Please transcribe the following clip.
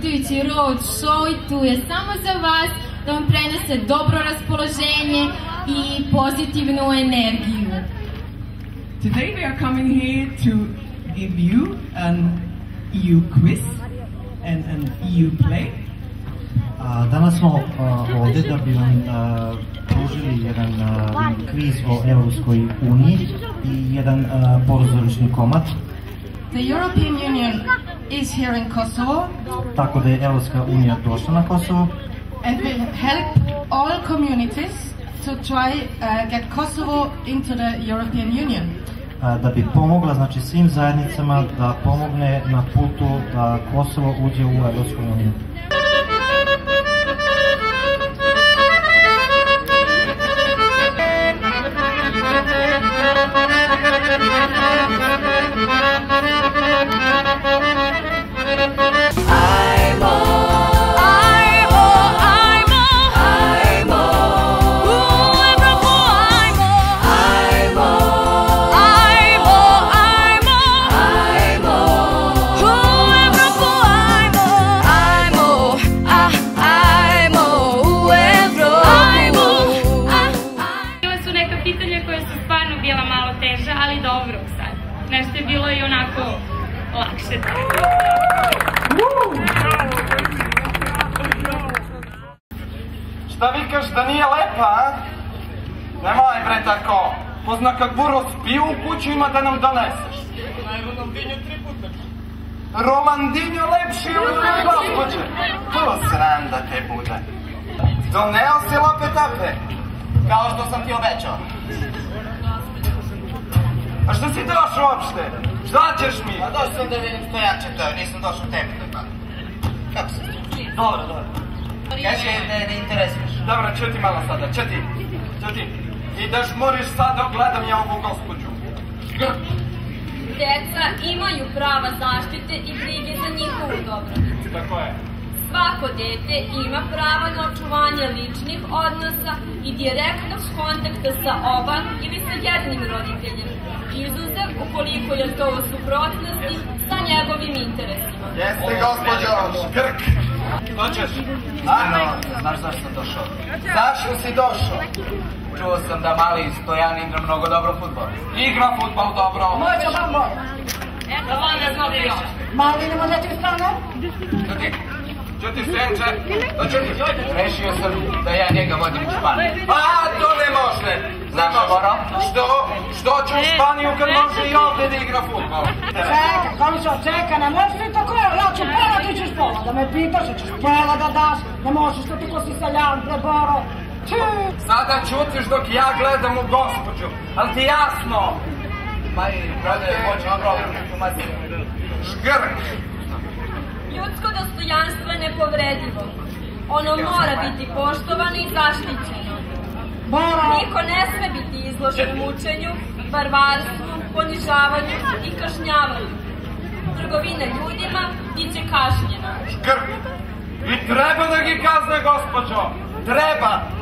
putujući road show i tu je samo za vas da vam prenese dobro raspoloženje i pozitivnu energiju. Today we are coming here to give you an EU quiz and an EU play. A, Danas smo a, ovde da bi vam a, pružili jedan a, kviz o Evropskoj uniji i jedan a, komad, The European Union is here in Kosovo tako da je Evropska unija došla na Kosovo and will help all communities to try uh, get Kosovo into the European Union. da bi pomogla znači svim zajednicama da pomogne na putu da Kosovo uđe u Evropsku uniju. Šta vikaš da nije lepa, a? Nemoj bre tako. Pozna kak buro spiju u kuću ima da nam doneseš. Romandinjo tri puta. Romandinjo lepši od tebe, gospođe. To sram da te bude. Doneo si lape tape. Kao što sam ti obećao. A što si došao uopšte? Šta ćeš mi? Pa došao sam da vidim stojanče to, nisam došao tebi. Kako se? Dobro, dobro. Kaže da ne interesuješ. Dobro, čuti malo sada, čuti. Čuti. I da žmuriš sad dok gledam ja ovu gospođu. Deca imaju prava zaštite i brige za njihovu dobrobit. Tako je. Svako dete ima pravo na očuvanje ličnih odnosa i direktnog kontakta sa oba ili sa jednim roditeljem, izuzev ukoliko je to u suprotnosti sa njegovim interesima. Jeste, gospođo, škrk. Što ćeš? Ano, znaš zašto sam došao? Zašto si došao? Čuo sam da mali Stojan igra mnogo dobro futbol. Igra futbol dobro. Eto, vam da znam više. Čuti. Čuti, Senče. Da čuti. Rešio sam da ja njega vodim u Španiju. A, to ne može. Zašto, Boro? Što? Što će u Španiju kad može i ovde da igra futbol? Čekaj, Komisar, čekaj, ne možeš ti tako, ja ću pola, ti ćeš pola, da me pitaš, da ćeš pola da daš, ne možeš to ti ko si seljan, preboro. Či, Sada čutiš dok ja gledam u gospođu. Ali ti jasno? Ma i, brade, hoću problem, tu mati. Škrk. Nepovredivo. Ono mora biti poštovano i zaštićeno. Niko ne sme biti izložen mučenju, barbarstvu, ponižavanju i kažnjavanju. Trgovina ljudima biće kažnjena. Škrk. I treba da gi kazne, gospođo. Treba.